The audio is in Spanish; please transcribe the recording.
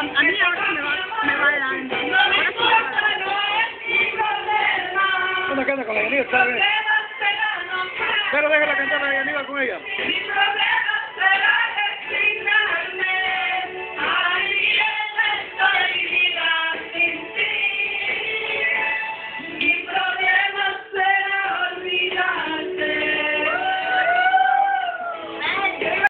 a mí ahora me va, me va dando. Ahora sí me va dando. Una canta con la Yanira, ¿sabes? Pero déjala cantar a la Yanira con ella.